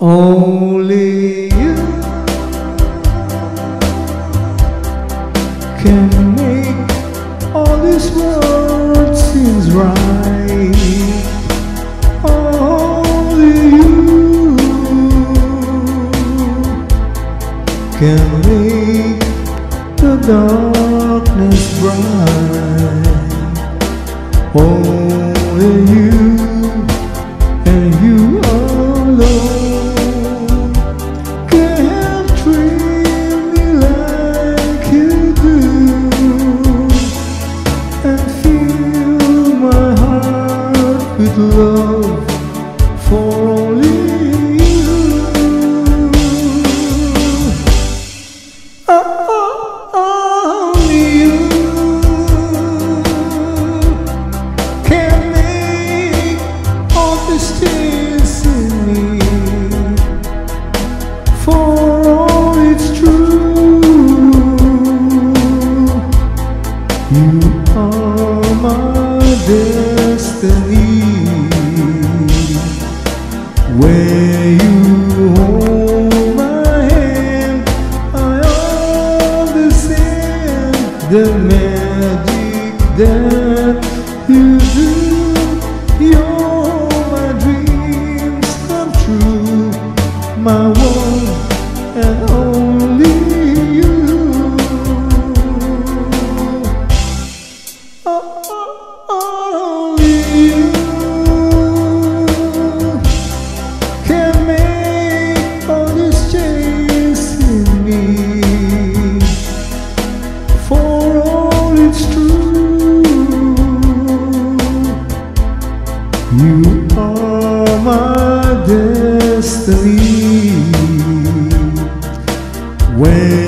Only you can make all this world seems right. Only you can make the darkness bright. Only love for only you. Oh, oh, only you can make all this Where you hold my hand, I understand the magic that you do. You're my dreams come true, my one you are my destiny. When